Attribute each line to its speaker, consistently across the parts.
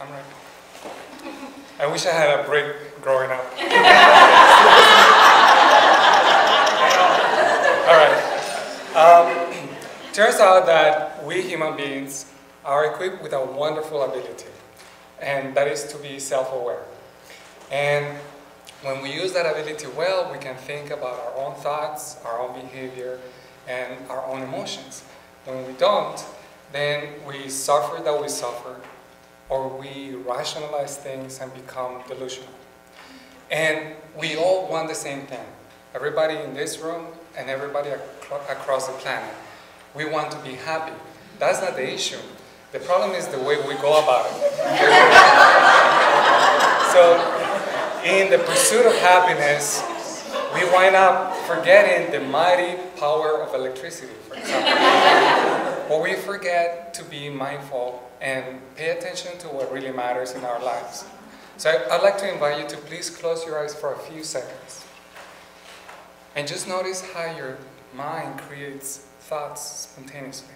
Speaker 1: I'm ready. I wish I had a break growing up. All right. Um, turns out that we human beings are equipped with a wonderful ability, and that is to be self-aware. And when we use that ability well, we can think about our own thoughts, our own behavior, and our own emotions. When we don't, then we suffer that we suffer, or we rationalize things and become delusional. And we all want the same thing. Everybody in this room and everybody ac across the planet. We want to be happy. That's not the issue. The problem is the way we go about it. so, in the pursuit of happiness, we wind up forgetting the mighty power of electricity, for example. Or we forget to be mindful and pay attention to what really matters in our lives. So I'd like to invite you to please close your eyes for a few seconds. And just notice how your mind creates thoughts spontaneously.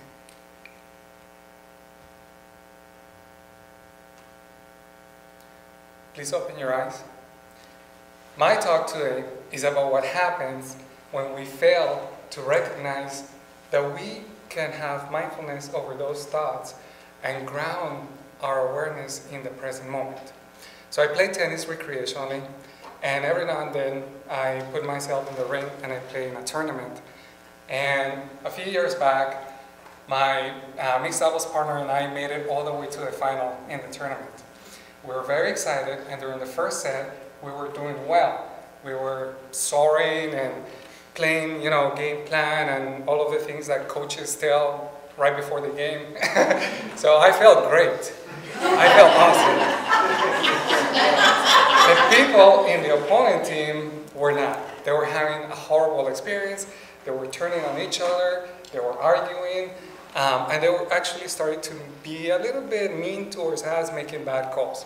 Speaker 1: Please open your eyes. My talk today is about what happens when we fail to recognize that we can have mindfulness over those thoughts and ground our awareness in the present moment. So I play tennis recreationally, and every now and then I put myself in the ring and I play in a tournament. And a few years back, my uh, mixed doubles partner and I made it all the way to the final in the tournament. We were very excited, and during the first set, we were doing well. We were soaring and playing, you know, game plan and all of the things that coaches tell right before the game. so I felt great. I felt awesome. the people in the opponent team were not. They were having a horrible experience. They were turning on each other. They were arguing. Um, and they were actually starting to be a little bit mean towards us, making bad calls.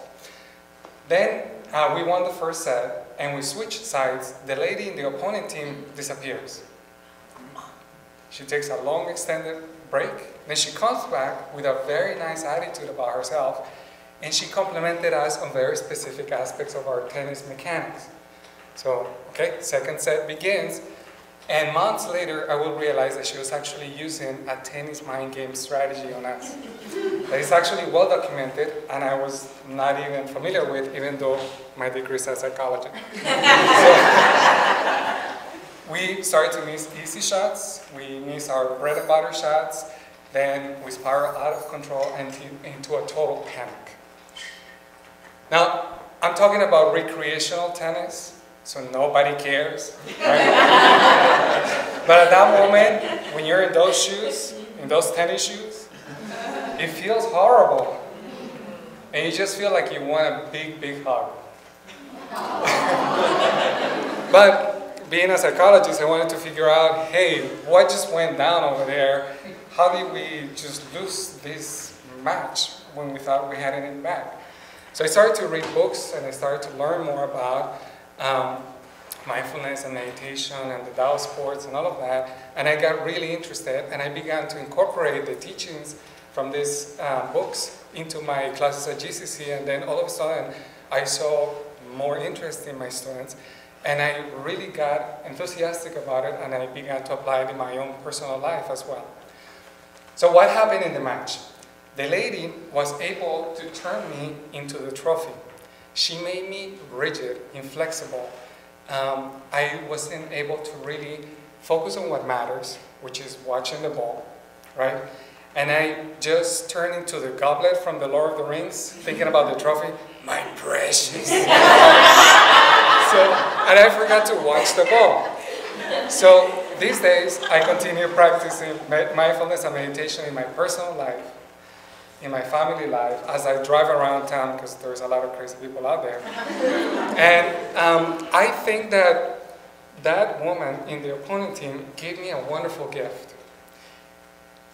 Speaker 1: Then uh, we won the first set, and we switched sides. The lady in the opponent team disappears. She takes a long extended break. Then she comes back with a very nice attitude about herself, and she complimented us on very specific aspects of our tennis mechanics. So, okay, second set begins, and months later, I will realize that she was actually using a tennis mind game strategy on us. That is actually well documented, and I was not even familiar with, even though my degree is in psychology. so, we started to miss easy shots, we miss our bread and butter shots, then we spiral out of control and into a total panic. Now, I'm talking about recreational tennis, so nobody cares. Right? But at that moment, when you're in those shoes, in those tennis shoes, it feels horrible. And you just feel like you want a big, big hug. but being a psychologist, I wanted to figure out, hey, what just went down over there? How did we just lose this match when we thought we had it back? So I started to read books and I started to learn more about um, mindfulness and meditation and the Tao sports and all of that. And I got really interested and I began to incorporate the teachings from these uh, books into my classes at GCC. And then all of a sudden, I saw more interest in my students. And I really got enthusiastic about it and I began to apply it in my own personal life as well. So what happened in the match? The lady was able to turn me into the trophy. She made me rigid, inflexible. Um, I wasn't able to really focus on what matters, which is watching the ball, right? And I just turned into the Gollum from the Lord of the Rings, thinking about the trophy. My precious. so, and I forgot to watch the ball. So these days, I continue practicing mindfulness and meditation in my personal life in my family life as I drive around town because there's a lot of crazy people out there. and um, I think that that woman in the opponent team gave me a wonderful gift.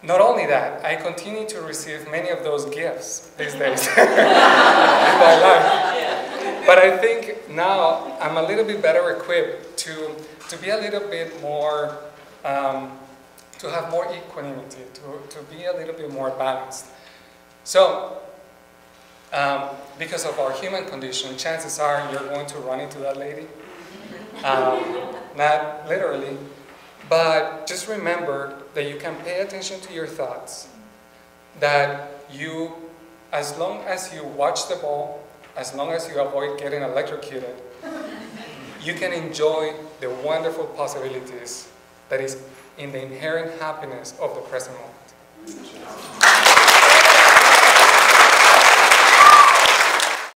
Speaker 1: Not only that, I continue to receive many of those gifts these days in my life. But I think now I'm a little bit better equipped to, to be a little bit more, um, to have more equanimity, to, to be a little bit more balanced. So, Um, because of our human condition, chances are you're going to run into that lady. Um, not literally, but just remember that you can pay attention to your thoughts. That you, as long as you watch the ball, as long as you avoid getting electrocuted, you can enjoy the wonderful possibilities that is in the inherent happiness of the present moment.